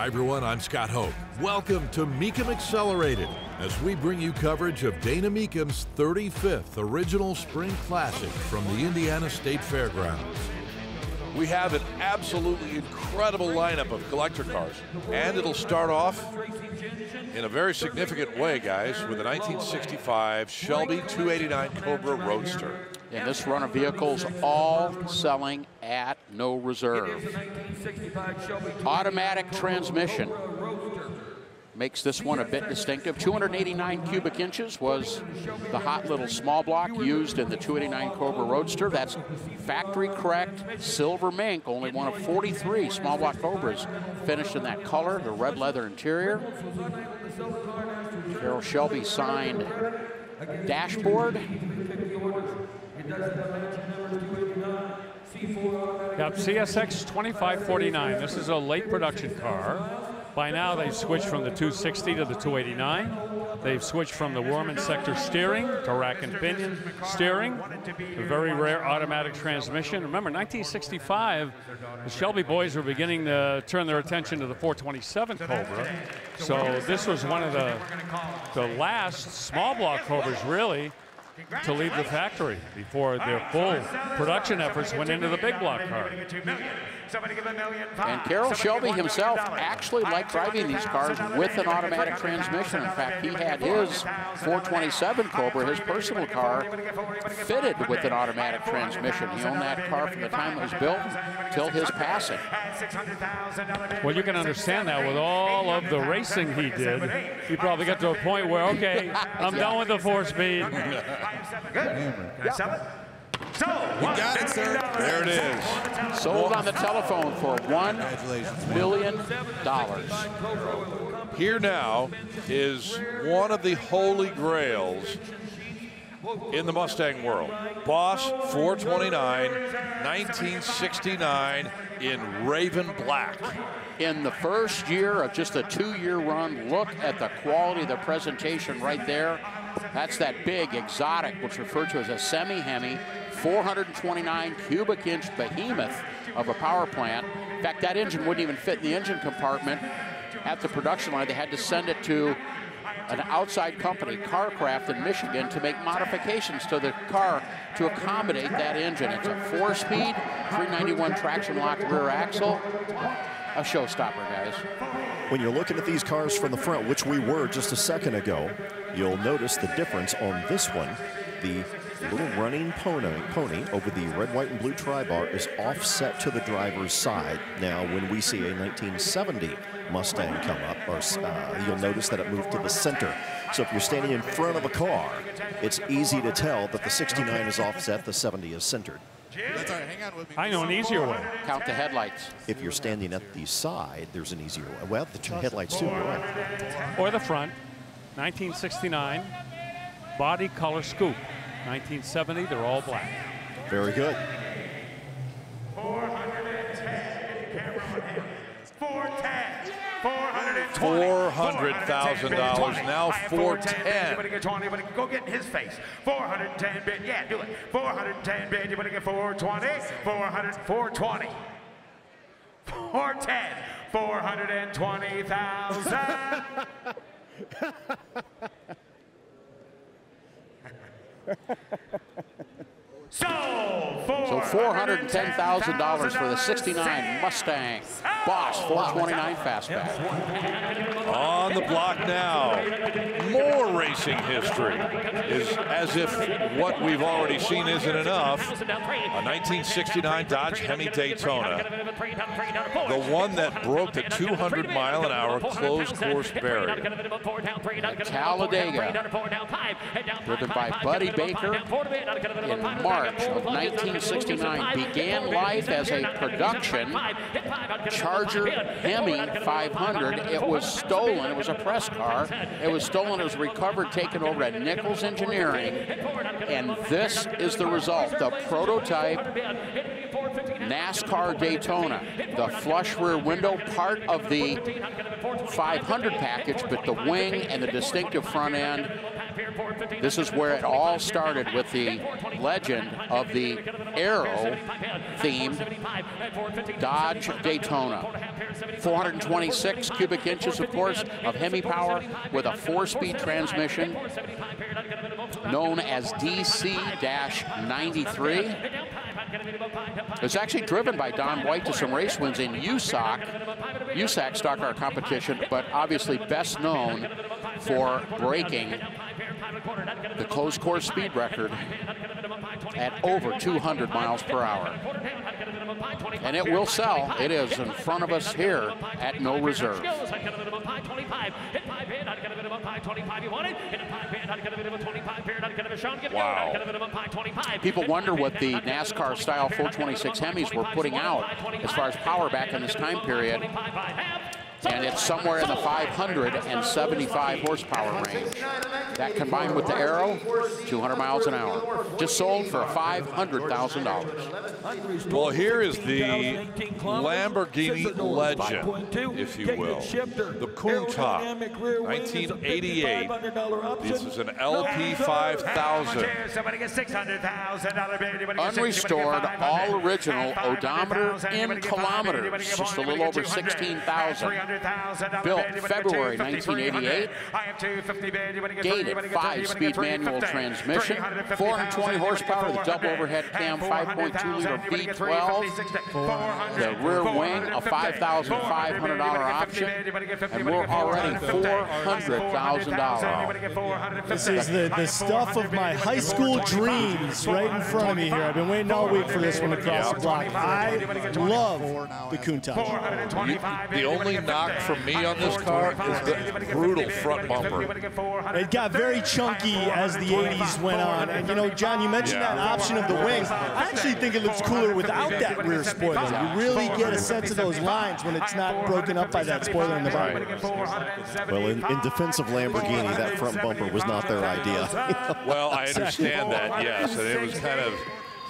Hi, everyone. I'm Scott Hoke. Welcome to Mecum Accelerated as we bring you coverage of Dana Mecum's 35th Original Spring Classic from the Indiana State Fairgrounds. We have an absolutely incredible lineup of collector cars, and it'll start off in a very significant way, guys, with a 1965 Shelby 289 Cobra Roadster. And this run of vehicles all selling at no reserve. Automatic transmission makes this one a bit distinctive. 289 cubic inches was the hot little small block used in the 289 Cobra Roadster. That's factory correct silver mink, only one of 43 small block Cobras finished in that color, the red leather interior. Carroll Shelby signed dashboard. Yep, CSX 2549. This is a late production car. By now, they've switched from the 260 to the 289. They've switched from the worm and sector steering to rack and pinion steering. A very rare automatic transmission. Remember, 1965, the Shelby boys were beginning to turn their attention to the 427 Cobra. So this was one of the, the last small block Cobras, really, to leave the factory before their full production efforts went into the big block car. And Carroll Shelby himself actually liked driving these cars with an automatic transmission. In fact, he had his 427 Cobra, his personal car, fitted with an automatic transmission. He owned that car from the time it was built till his passing. Well, you can understand that with all of the racing he did. He probably got to a point where, okay, I'm done with the four speed. So, you got it, sir. There it is. Sold on the telephone for one million dollars. Here now is one of the holy grails in the Mustang world. Boss 429, 1969 in Raven Black. In the first year of just a two-year run, look at the quality of the presentation right there. That's that big exotic, what's referred to as a semi-Hemi, 429 cubic inch behemoth of a power plant. In fact, that engine wouldn't even fit in the engine compartment at the production line. They had to send it to an outside company, Kar Kraft in Michigan, to make modifications to the car to accommodate that engine. It's a four-speed, 391 Traction-Lok rear axle. A showstopper, guys. When you're looking at these cars from the front, which we were just a second ago, you'll notice the difference on this one. The little running pony, pony over the red, white, and blue tri-bar is offset to the driver's side. Now, when we see a 1970 Mustang come up, or, uh, you'll notice that it moved to the center. So if you're standing in front of a car, it's easy to tell that the 69 is offset, the 70 is centered. That's all right. Hang on with me. I know an easier way. Count the headlights. If you're standing at the side, there's an easier way. Well, the two headlights too, you're right. Or the front, 1969, body color scoop. 1970, they're all black. Very good. 410. $400,000, now 410. Anybody get Go get in his face. 410 bid. Yeah, do it. 410 bid. You want to get 420? 400, 420. 410. 420,000. So, So $410,000 for the 69 Mustang Boss 429 Fastback. On the block now. More racing history. Is as if what we've already seen isn't enough. A 1969 Dodge Hemi Daytona. The one that broke the 200 mile an hour closed course barrier. Talladega, driven by Buddy Baker in March of 1969, began life as a production Charger Hemi 500. It was stolen. It was a press car. It was stolen. It was recovered, taken over at Nichels Engineering. And this is the result. The prototype NASCAR Daytona. The flush rear window, part of the 500 package, but the wing and the distinctive front end. This is where it all started with the legend of the aero themed Dodge Daytona. 426 cubic inches, of course, of Hemi power with a four-speed transmission known as DC-93. It's actually driven by Don White to some race wins in USAC, USAC stock car competition, but obviously best known for breaking the closed course speed record at over 200 miles per hour. And it will sell. It is in front of us here at no reserve. Wow. People wonder what the NASCAR style 426 Hemis were putting out as far as power back in this time period and it's somewhere in the 575 horsepower range. That combined with the aero, 200 miles an hour. Just sold for $500,000. Well, here is the Lamborghini legend, if you will. The Countach, 1988. This is an LP 5000. Unrestored, all original odometer in kilometers, just a little over 16,000. Built February 1988. Gated five-speed manual transmission, 420 horsepower, the double overhead cam, 5.2 liter V12. The rear wing, a $5,500 option, and we're already $400,000. This is the, the stuff of my high school dreams right in front of me here. I've been waiting all week for this one to cross the block. I love the Countach. The only knock from me on this car is the brutal front bumper. It got very chunky as the 80s went on. And, you know, John, you mentioned Yeah. that option of the wings. I actually think it looks cooler without that rear spoiler. You really get a sense of those lines when it's not broken up by that spoiler in the bottom. Well, in, in defense of Lamborghini, that front bumper was not their idea. Well, I understand that, yes, and it was kind of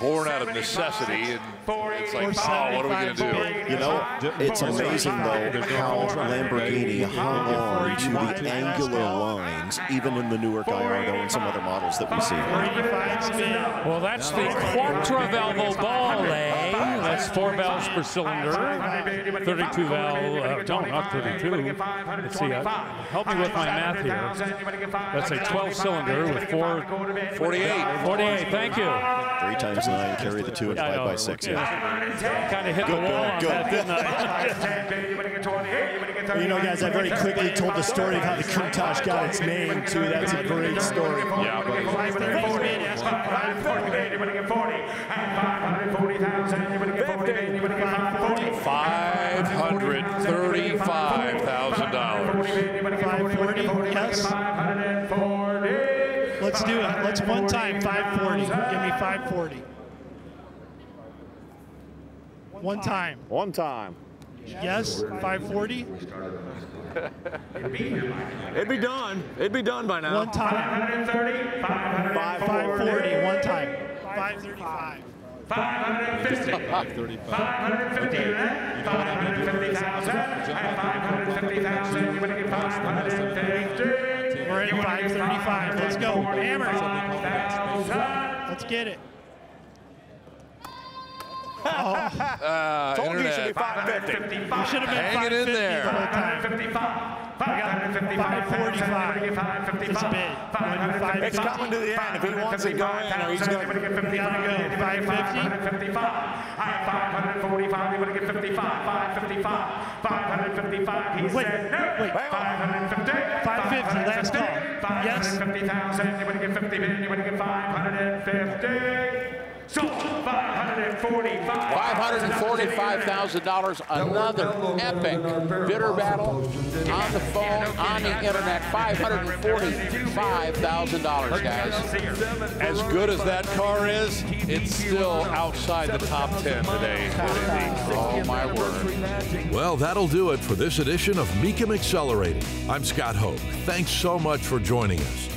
born out of necessity, and it's like, oh, what are we going to do? You know, it's amazing though how Lamborghini hung on to the angular lines, even in the newer Gallardo and some other models that we see. Well, that's the Quattrovalvole. That's four valves per cylinder. 32 valve, uh, no, not 32. Let's see, uh, help me with my math here. That's a 12 cylinder with four, 48. 48, thank you. Three times nine, carry the two and divide by six. Yeah. Kind of hit the wall on good, that, didn't I? You know, guys, I very quickly told the story of how the Countach got its name, too. That's a great story. Yeah. Five hundred thirty-five thousand dollars. yes. Let's do it. Let's one time 540. Give me 540. One time. One time. Yes, 540. It'd be done. It'd be done by now. One time. 540. One time. 535. We're at 535. Let's go. Hammer. Let's get it. Uh, Told you should be 550. We should have been Hang it in there. the whole time. I got 545. It's bid. Wanna do It's coming to the end. If he wants it going, or he's going to. Gotta go. 550? 555. 555. He Wait, said no. wait. 550. 550, last call. Yes. 550,000. You want to get 50 million. You want to get 550. 545. $545,000, another epic bidder battle on the phone, on the internet. $545,000, guys. As good as that car is, it's still outside the top 10 today. Oh, my word. Well, that'll do it for this edition of Mecum Accelerated. I'm Scott Hoke. Thanks so much for joining us.